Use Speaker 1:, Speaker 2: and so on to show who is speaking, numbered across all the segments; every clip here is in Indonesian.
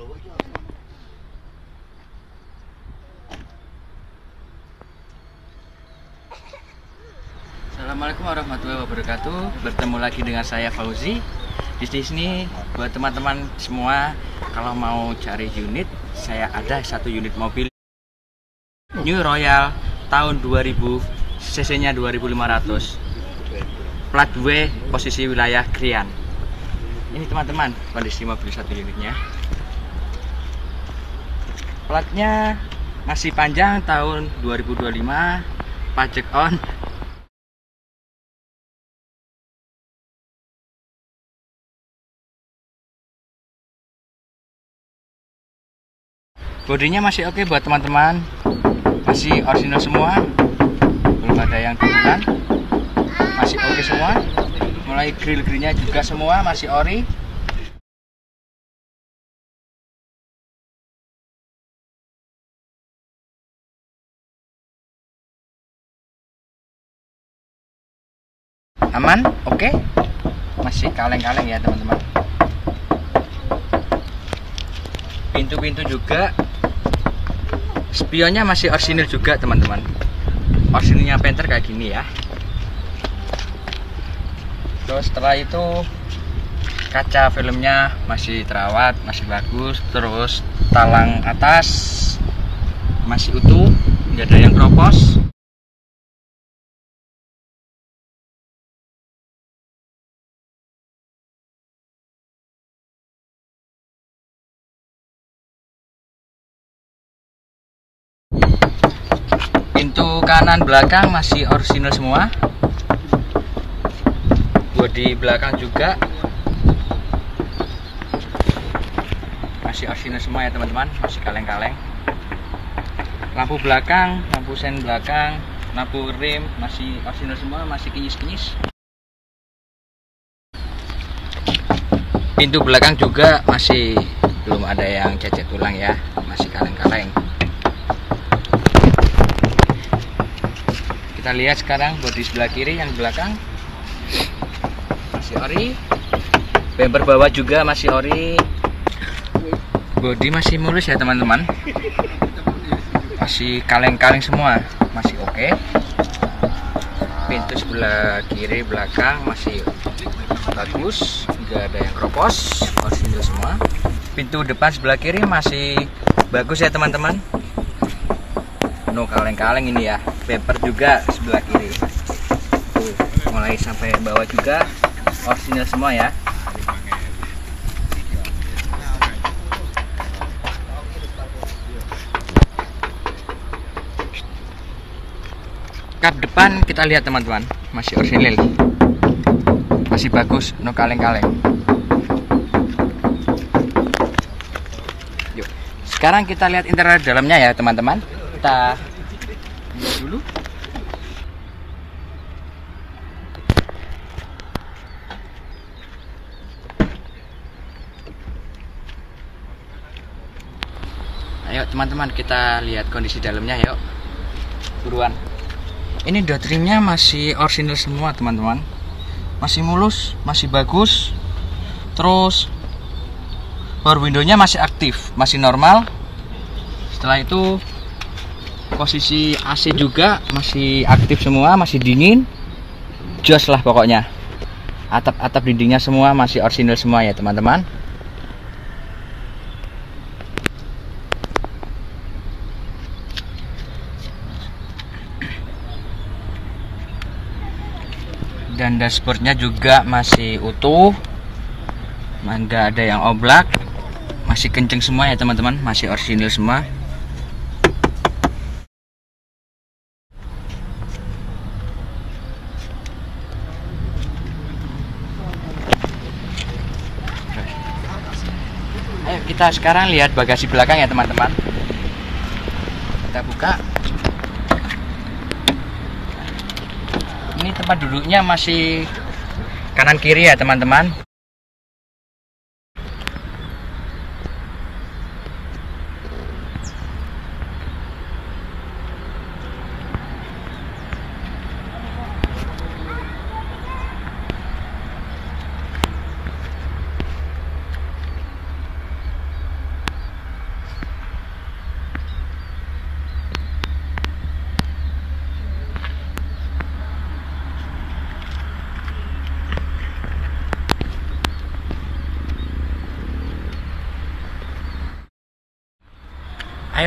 Speaker 1: Assalamualaikum warahmatullahi wabarakatuh. Bertemu lagi dengan saya Fauzi. Di sini buat teman-teman semua kalau mau cari unit, saya ada satu unit mobil New Royal tahun 2000, cc-nya 2500. Plat W posisi wilayah Krian. Ini teman-teman kondisi mobil satu unitnya. Platnya masih panjang tahun 2025, pajak on, bodinya masih oke buat teman-teman. Masih original semua. Belum ada yang turunan masih oke semua. Mulai grill-grillnya juga semua masih ori aman? Oke. Masih kaleng-kaleng ya teman-teman. Pintu-pintu juga. Spionnya masih orisinil juga teman-teman. Orisinilnya Panther kayak gini ya. Terus setelah itu kaca filmnya masih terawat masih bagus. Terus talang atas masih utuh nggak ada yang keropos kanan belakang masih original semua. Bodi belakang juga. Masih original semua ya teman-teman. Masih kaleng-kaleng. Lampu belakang lampu sen belakang lampu rem masih original semua masih kinyis-kinyis. Pintu belakang juga masih belum ada yang cacat tulang ya. Masih kaleng-kaleng kita lihat sekarang bodi sebelah kiri yang belakang. Masih ori. Bumper bawah juga masih ori. Bodi masih mulus ya teman-teman. Masih kaleng-kaleng semua. Masih oke. Pintu sebelah kiri belakang masih bagus. Nggak ada yang keropos original semua. Pintu depan sebelah kiri masih bagus ya teman-teman. No kaleng-kaleng ini ya bumper juga sebelah kiri. Mulai sampai bawah juga. Original semua ya. Kap depan kita lihat teman-teman. Masih original masih bagus no kaleng-kaleng. Sekarang kita lihat interior dalamnya ya teman-teman. Kita lihat dulu. Ayo teman-teman kita lihat kondisi dalamnya yuk. Buruan. Ini door trimnya masih original semua teman-teman. Masih mulus masih bagus. Terus power windownya masih aktif masih normal. Setelah itu posisi AC juga masih aktif semua masih dingin. Jos lah pokoknya. Atap-atap dindingnya semua masih original semua ya teman-teman. Dan dashboardnya juga masih utuh. Nggak ada yang oblak. Masih kenceng semua ya teman-teman. Masih original semua Ayo kita sekarang lihat bagasi belakang ya teman-teman. Kita buka. Ini tempat duduknya masih kanan kiri ya teman-teman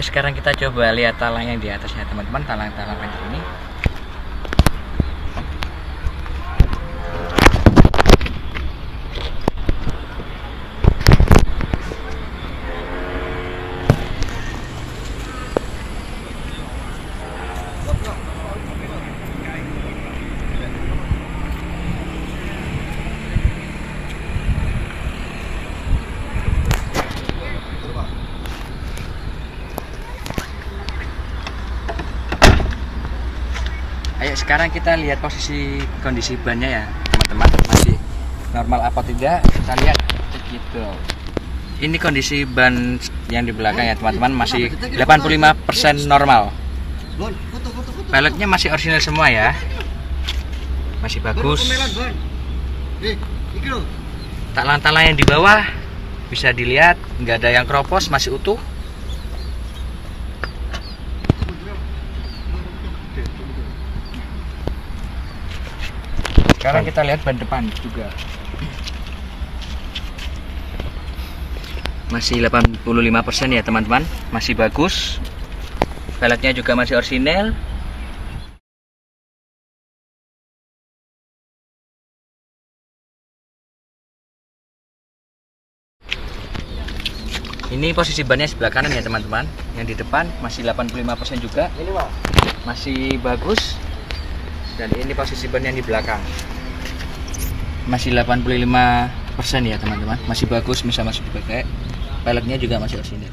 Speaker 1: sekarang kita coba lihat talang yang di atasnya teman-teman. Talang-talang fender ini Ayo sekarang kita lihat posisi kondisi bannya ya teman-teman. Masih normal apa tidak? Kita lihat. Gitu. Ini kondisi ban yang di belakang ya teman-teman. Masih 85% normal. Peleknya masih original semua ya. Masih bagus. Talang-talang yang di bawah bisa dilihat. Nggak ada yang keropos masih utuh sekarang kita lihat ban depan juga. Masih 85% ya teman-teman. Masih bagus. Velgnya juga masih orisinil. Ini posisi bannya sebelah kanan ya teman-teman. Yang di depan masih 85% juga. Masih bagus. Dan ini posisi ban yang di belakang masih 85% ya teman-teman. Masih bagus bisa masih dipakai peleknya juga masih orisinil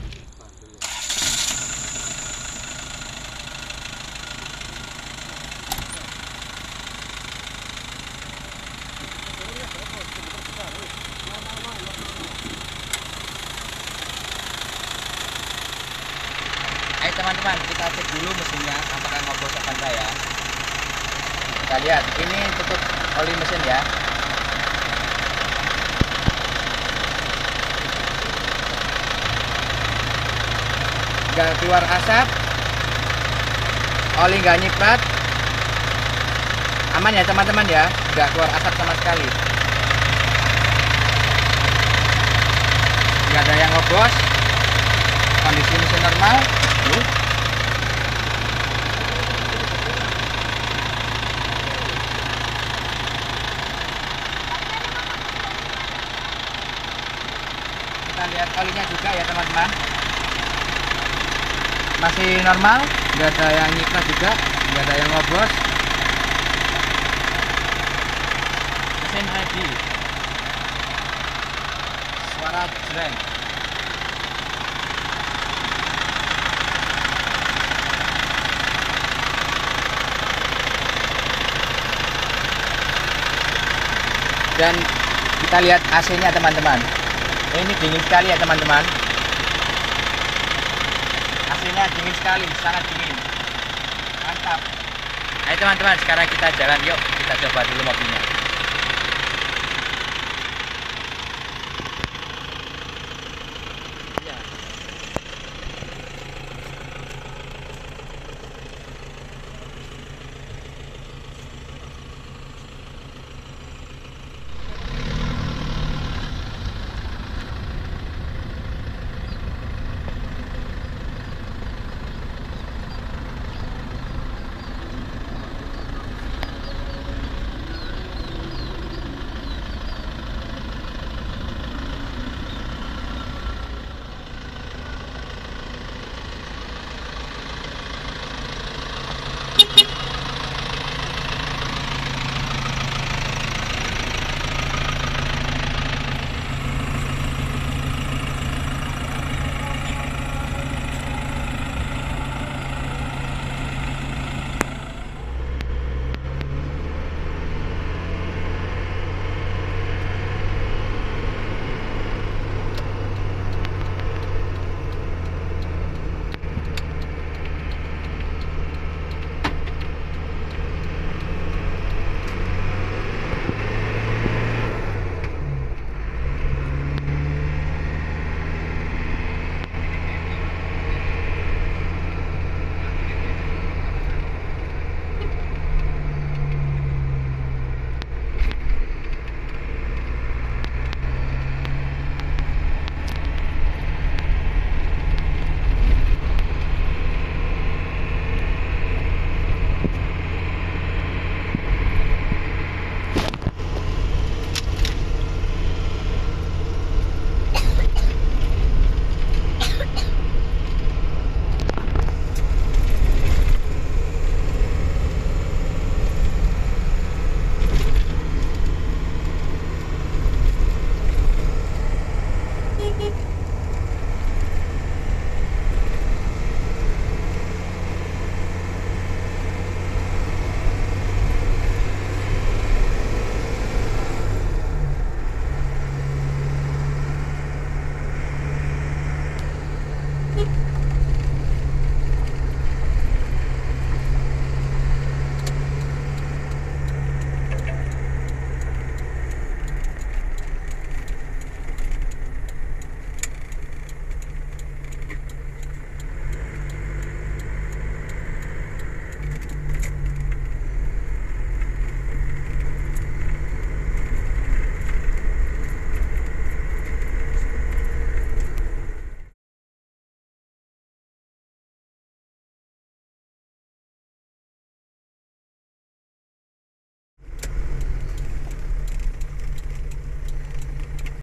Speaker 1: Ayo teman-teman kita cek dulu mesinnya apakah ngobos apa enggak ya kita lihat ini tutup oli mesin ya nggak keluar asap. Oli nggak nyiprat. Aman ya teman-teman ya? Nggak keluar asap sama sekali. Nggak ada yang ngobos kondisi mesin normal. Kita lihat olinya juga ya teman-teman masih normal nggak ada yang nyiklat juga nggak ada yang ngobos mesin ready. Suara jreng. Dan kita lihat AC nya teman-teman. Ini dingin sekali ya teman-teman AC nya dingin sekali sangat dingin. Mantap. Ayo teman-teman sekarang kita jalan yuk. Kita coba dulu mobilnya